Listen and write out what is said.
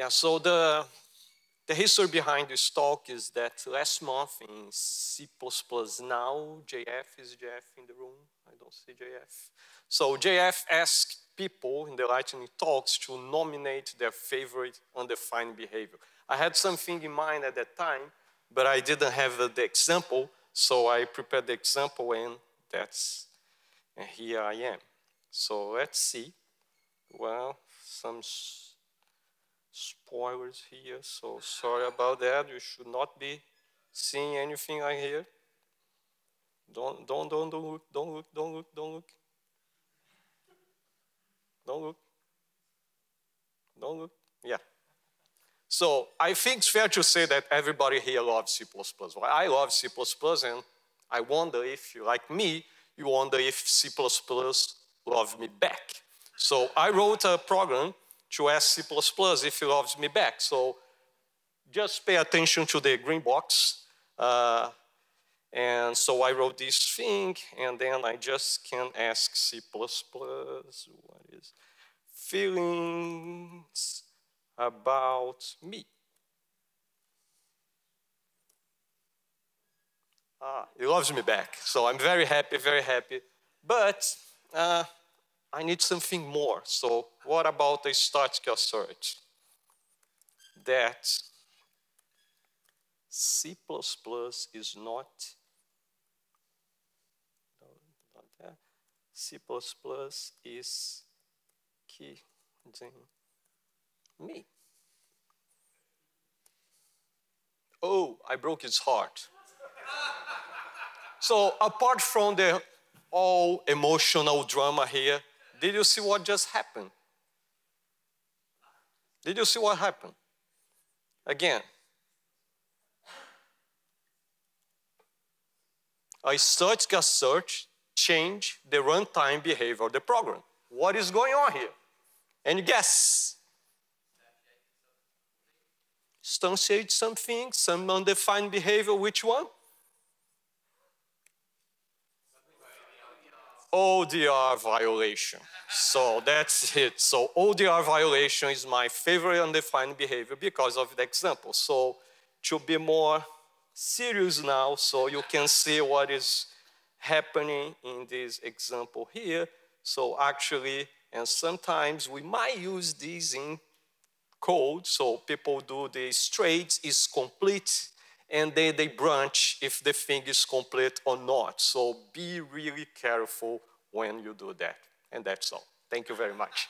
Yeah, so the, the history behind this talk is that last month in C++ now, JF, is JF in the room? I don't see JF. So JF asked people in the lightning talks to nominate their favorite undefined behavior. I had something in mind at that time, but I didn't have the example, so I prepared the example and that's, and here I am. So let's see. Well, some spoilers here, so sorry about that. You should not be seeing anything like here. Don't, don't, don't, don't look, don't look, don't look, don't look. Don't look. Don't look. Yeah. So I think it's fair to say that everybody here loves C++. Well, I love C++, and I wonder if you, like me, you wonder if C++ loves me back. So I wrote a program to ask C++ if it loves me back. So just pay attention to the green box. Uh, and so I wrote this thing, and then I just can ask C++, what is feelings about me? Ah, he loves me back. So I'm very happy, very happy. But uh, I need something more. So what about a static assert? That C++ is not. C++ is key me. Oh, I broke his heart. so apart from the all emotional drama here, did you see what just happened? Did you see what happened? Again, a static assert change the runtime behavior of the program. What is going on here? Any guess? Instantiate something, some undefined behavior, which one? ODR violation. So that's it. So ODR violation is my favorite undefined behavior because of the example. So to be more serious now, so you can see what is happening in this example here. So actually, and sometimes we might use these in code. So people do the straight is complete and then they branch if the thing is complete or not. So be really careful when you do that. And that's all. Thank you very much.